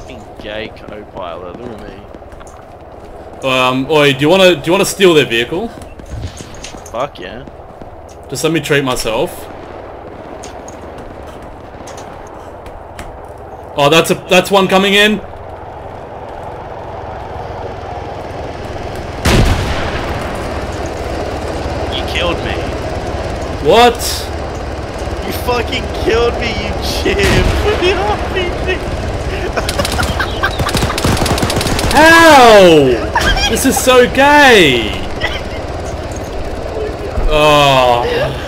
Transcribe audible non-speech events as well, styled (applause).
fucking gay co-pilot. Look at me. Um, oi, do you wanna do you wanna steal their vehicle? Fuck yeah. Just let me treat myself. Oh, that's a that's one coming in. You killed me. What? You fucking killed me, you chimp. (laughs) How? this is so gay. Oh.